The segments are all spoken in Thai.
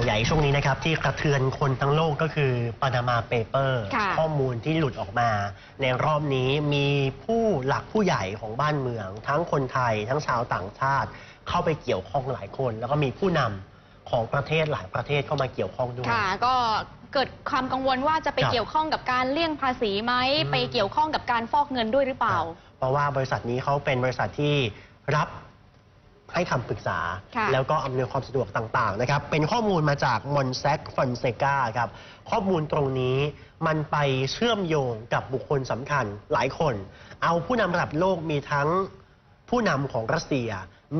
าวใหญ่ช่วงนี้นะครับที่กระเทือนคนทั้งโลกก็คือปานามาเปเปอร์ค่ะข้อมูลที่หลุดออกมา ในรอบนี้มีผู้หลักผู้ใหญ่ของบ้านเมือง ทั้งคนไทยทั้งชาวต่างชาติ เข้าไปเกี่ยวข้องหลายคน แล้วก็มีผู้นำของประเทศหลายประเทศเข้ามาเกี่ยวข้องด้วย ค่ะ ก็เกิดความกังวลว่าจะไปครับเกี่ยวข้องกับการเลี่ยงภาษีไหมอืม ไปเกี่ยวข้องกับการฟอกเงินด้วยหรือเปล่า เพราะว่าบริษัทนี้เขาเป็นบริษัทที่รับ ให้คำปรึกษา ค่ะแล้วก็อำนวยความสะดวกต่างๆนะครับ เป็นข้อมูลมาจากมอนแซกฟอนเซกาครับ ข้อมูลตรงนี้มันไปเชื่อมโยงกับบุคคลสำคัญหลายคน เอาผู้นำระดับโลกมีทั้งผู้นำของรัสเซีย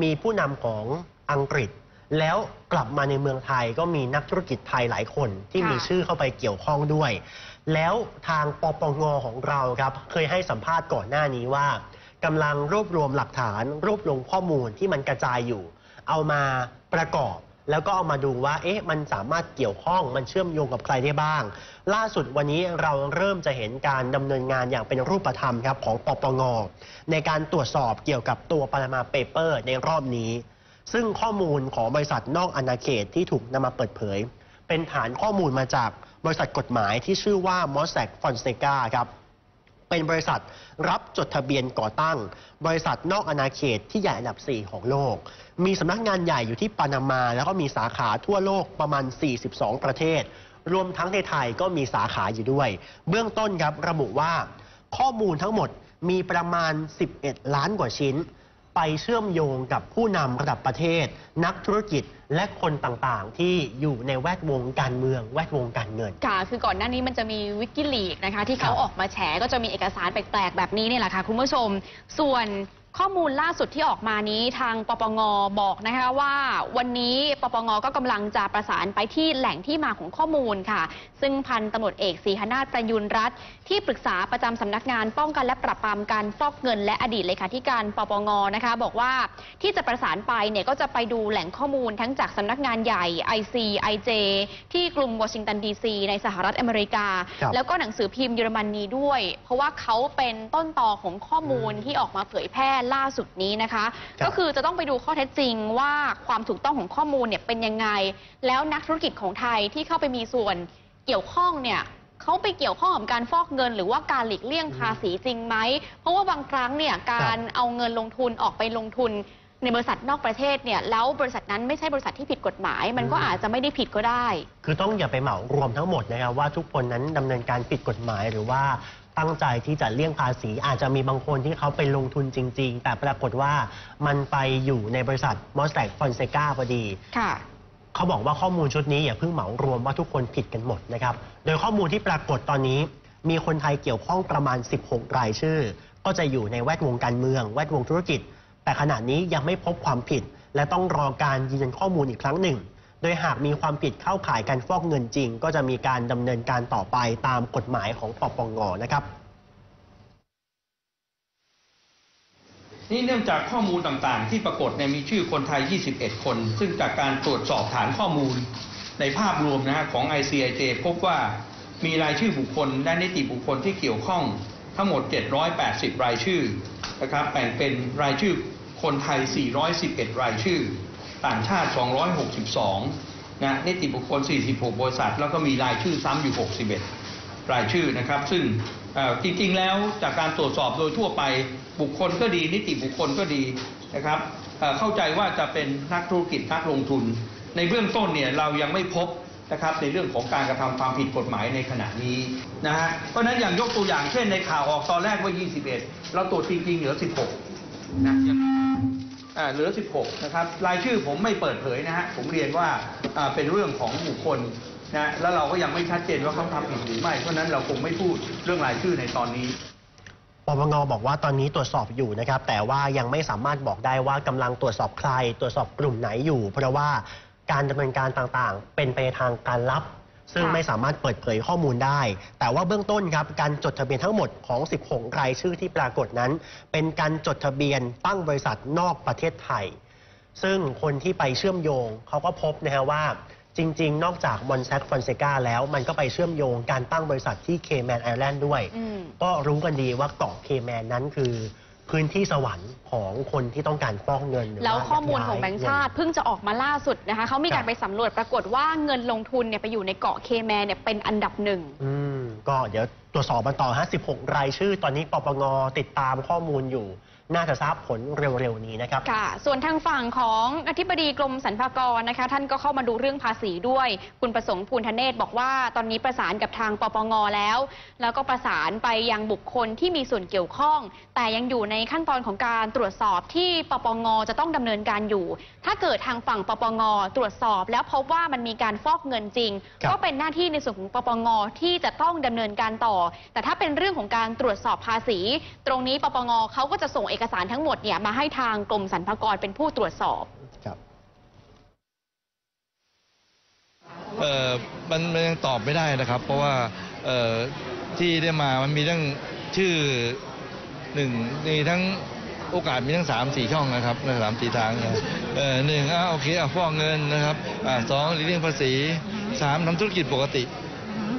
มีผู้นำของอังกฤษ แล้วกลับมาในเมืองไทยก็มีนักธุรกิจไทยหลายคนที่ค่ะ มีชื่อเข้าไปเกี่ยวข้องด้วย แล้วทางปปงของเราครับ เคยให้สัมภาษณ์ก่อนหน้านี้ว่า กำลังรวบรวมหลักฐาน รวบรวมข้อมูลที่มันกระจายอยู่ เอามาประกอบ แล้วก็เอามาดูว่า เอ๊ะ มันสามารถเกี่ยวข้องมันเชื่อมโยงกับใครได้บ้าง ล่าสุดวันนี้เราเริ่มจะเห็นการดำเนินงานอย่างเป็นรูปธรรมครับของปปงในการตรวจสอบเกี่ยวกับตัวปานามาเปเปอร์ในรอบนี้ ซึ่งข้อมูลของบริษัทนอกอาณาเขตที่ถูกนำมาเปิดเผย เป็นฐานข้อมูลมาจากบริษัทกฎหมายที่ชื่อว่า m o s s a c Fonseca ครับ เป็นบริษัทรับจดทะเบียนก่อตั้ง บริษัทนอกอาณาเขตที่ใหญ่อันดับ 4 ของโลก มีสำนักงานใหญ่อยู่ที่ปานามา แล้วก็มีสาขาทั่วโลกประมาณ 42 ประเทศ รวมทั้งในไทยก็มีสาขาอยู่ด้วย เบื้องต้นครับระบุว่า ข้อมูลทั้งหมดมีประมาณ 11 ล้านกว่าชิ้น ไปเชื่อมโยงกับผู้นำระดับประเทศ นักธุรกิจและคนต่างๆ ที่อยู่ในแวดวงการเมืองแวดวงการเงิน ค่ะ คือก่อนหน้านี้มันจะมีวิกิลีกนะคะ ที่เขาครับออกมาแฉก็จะมีเอกสารแปลกๆแบบนี้เนี่ยแหละค่ะคุณผู้ชมส่วน ข้อมูลล่าสุดที่ออกมานี้ทางปปงบอกนะคะว่าวันนี้ปปงก็กำลังจะประสานไปที่แหล่งที่มาของข้อมูลค่ะ ซึ่งพันตำรวจเอกศรีหนาถประยุนรัฐ ที่ปรึกษาประจำสำนักงานป้องกันและปราบปรามการฟอกเงิน และอดีตเลขาธิการปปงนะคะบอกว่าที่จะประสานไปเนี่ยก็จะไปดูแหล่งข้อมูลทั้งจากสำนักงานใหญ่ IC IJ ที่กรุงวอชิงตันดีซีในสหรัฐอเมริกาครับแล้วก็หนังสือพิมพ์เยอรมนีด้วย เพราะว่าเขาเป็นต้นตอของข้อมูลที่ออกมาเผยแพร่ล่าสุดนี้นะคะครับก็คือจะต้องไปดูข้อเท็จจริงว่าความถูกต้องของข้อมูลเนี่ยเป็นยังไง แล้วนักธุรกิจของไทยที่เข้าไปมีส่วนเกี่ยวข้องเนี่ยเขาไปเกี่ยวข้องกับการฟอกเงิน หรือว่าการหลีกเลี่ยงภาษีจริงไหม เพราะว่าบางครั้งเนี่ยการเอาเงินลงทุนออกไปลงทุนในบริษัทนอกประเทศเนี่ยแล้วบริษัทนั้นไม่ใช่บริษัทที่ผิดกฎหมาย มันก็อืมอาจจะไม่ได้ผิดก็ได้ คือต้องอย่าไปเหมารวมทั้งหมดนะครับว่าทุกคนนั้นดำเนินการผิดกฎหมายหรือว่า ตั้งใจที่จะเลี่ยงภาษี อาจจะมีบางคนที่เขาไปลงทุนจริง ๆ แต่ปรากฏว่ามันไปอยู่ในบริษัท Mossack Fonseca พอดี ค่ะ เขาบอกว่าข้อมูลชุดนี้อย่าเพิ่งเหมารวมว่าทุกคนผิดกันหมดนะครับ โดยข้อมูลที่ปรากฏตอนนี้ มีคนไทยเกี่ยวข้องประมาณ 16 รายชื่อ ก็จะอยู่ในแวดวงการเมือง แวดวงธุรกิจ แต่ขณะนี้ยังไม่พบความผิด และต้องรอการยืนยันข้อมูลอีกครั้งหนึ่ง โดยหากมีความผิดเข้าข่ายการฟอกเงินจริง ก็จะมีการดำเนินการต่อไปตามกฎหมายของปปงนะครับนี่เนื่องจากข้อมูลต่างๆ ที่ปรากฏเนี่ยมีชื่อคนไทย 21 คน ซึ่งจากการตรวจสอบฐานข้อมูลในภาพรวมนะฮะของ ICIJ พบว่ามีรายชื่อบุคคลและนิติบุคคลที่เกี่ยวข้องทั้งหมด 780 รายชื่อนะครับแบ่งเป็นรายชื่อคนไทย 411 รายชื่อ ต่างชาติ 262 นะนิติบุคคล 46 บริษัท แล้วก็มีรายชื่อซ้ำอยู่ 61 รายชื่อนะครับ ซึ่งจริงๆ แล้วจากการตรวจสอบโดยทั่วไปบุคคลก็ดี นิติบุคคลก็ดีนะครับเเข้าใจว่าจะเป็นนักธุรกิจนักลงทุน ในเบื้องต้นเนี่ยเรายังไม่พบนะครับในเรื่องของการกระทำความผิดกฎหมายในขณะนี้นะฮะเพราะฉะนั้นอย่างยกตัวอย่างเช่นในข่าวออกตอนแรกว่า 21 เราตรวจจริงๆเหลือ 16นะ เหลือ 16 นะครับ รายชื่อผมไม่เปิดเผยนะฮะ ผมเรียนว่าเป็นเรื่องของบุคคลนะแล้วเราก็ยังไม่ชัดเจนว่าเขาทำผิดหรือไม่ เพราะนั้นเราคงไม่พูดเรื่องรายชื่อในตอนนี้ปปงบอกว่าตอนนี้ตรวจสอบอยู่นะครับ แต่ว่ายังไม่สามารถบอกได้ว่ากำลังตรวจสอบใคร ตรวจสอบกลุ่มไหนอยู่ เพราะว่าการดำเนินการต่างๆ เป็นไปทางการลับ ซึ่งค่ะไม่สามารถเปิดเผยข้อมูลได้ แต่ว่าเบื้องต้นครับการจดทะเบียนทั้งหมดของ 16 รายชื่อที่ปรากฏนั้น เป็นการจดทะเบียนตั้งบริษัทนอกประเทศไทย ซึ่งคนที่ไปเชื่อมโยงเขาก็พบนะฮะว่าจริง ๆ นอกจาก Mossack Fonseca แล้วมันก็ไปเชื่อมโยงการตั้งบริษัทที่ Cayman Island ด้วยอืมก็รู้กันดีว่าเกาะเคแมนนั้นคือ พื้นที่สวรรค์ของคนที่ต้องการฟอกเงินหรืแล้วว่าข้อมูลของย้ยแบงค์ชาติเพิ่งจะออกมาล่าสุดนะคะเขามีการครับไปสำรวจปรากฏว่าเงินลงทุนเนี่ยไปอยู่ในเกาะเคแมนเนี่ยเป็นอันดับหนึ่ง อืมก็เดี๋ยวตรวจสอบกันต่อฮะ16 รายชื่อ ตอนนี้ปปงติดตามข้อมูลอยู่ น่าจะทราบผลเร็วๆนี้นะครับ ค่ะ ส่วนทางฝั่งของอธิบดีกรมสรรพากรนะคะ ท่านก็เข้ามาดูเรื่องภาษีด้วย คุณประสงค์ภูลธเนศบอกว่าตอนนี้ประสานกับทางปปงแล้ว แล้วก็ประสานไปยังบุคคลที่มีส่วนเกี่ยวข้อง แต่ยังอยู่ในขั้นตอนของการตรวจสอบที่ปปงจะต้องดำเนินการอยู่ ถ้าเกิดทางฝั่งปปงตรวจสอบ แล้วพบว่ามันมีการฟอกเงินจริงครับก็เป็นหน้าที่ในส่วนของปปงที่จะต้องดำเนินการต่อแต่ถ้าเป็นเรื่องของการตรวจสอบภาษี ตรงนี้ปปงเขาก็จะส่งเอกสารทั้งหมดเนี่ยมาให้ทางกรมสรรพากรเป็นผู้ตรวจสอบครับเอ่อมันมันยังตอบไม่ได้นะครับ เพราะว่าเอ่อที่ได้มามันมีทั้งชื่อหนึ่งมีทั้งโอกาสมีทั้งสามสี่ช่องนะครับในสามสี่ทางนะเอ่อหนึ่งอ่าโอเคอะฟอกเงินนะครับอ่าสองหลีกเลี่ยงภาษีสามทำธุรกิจปกติ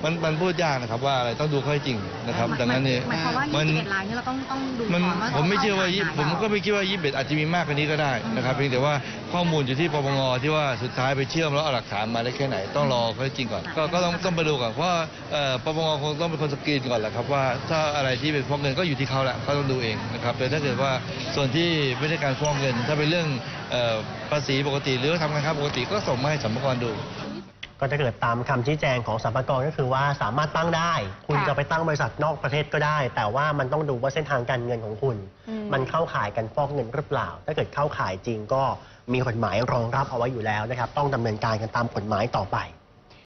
มันมันพูดยากนะครับว่าอะไรต้องดูข้อเท็จจริงนะครับดังนั้นเนี่ยหมายความว่ามัน21รายนี่เราต้องต้องดูมันก่อนว่าผมไม่เชื่อว่าขยี่ผ่นผมก็ไม่คิดว่ายี่สิบอาจจะมีมากกว่านี้ก็ได้นะครับเพียงแต่ว่าข้อมูลอยู่ที่ปปงที่ว่าสุดท้ายไปเชื่อมแล้วเอาหลักฐานมาได้แค่ไหน ต้องรอข้อเท็จจริงก่อนก็ก็ต้องต้องไปดูก่อนเพราะว่าเอ่อปปงคงต้องเป็นคนสกรีนก่อนแหละครับว่าถ้าอะไรที่เป็นฟอกเงินก็อยู่ที่เขาแหละเขาต้องดูเองนะครับแต่ถ้าเกิดว่าส่วนที่ไม่ใช่การฟอกเงิน ถ้าเป็นเรื่องเอ่อภาษีปกติหรือว่าทำการค้าปกติก็ส่งมาให้สรรพากรดู ก็จะเกิดตามคำชี้แจงของสรรพากรก็คือว่าสามารถตั้งได้ คุณค่ะจะไปตั้งบริษัทนอกประเทศก็ได้ แต่ว่ามันต้องดูว่าเส้นทางการเงินของคุณ อืม มันเข้าข่ายกันฟอกเงินหรือเปล่า ถ้าเกิดเข้าข่ายจริงก็มีกฎหมายรองรับเอาไว้อยู่แล้วนะครับ ต้องดำเนินการกันตามกฎหมายต่อไป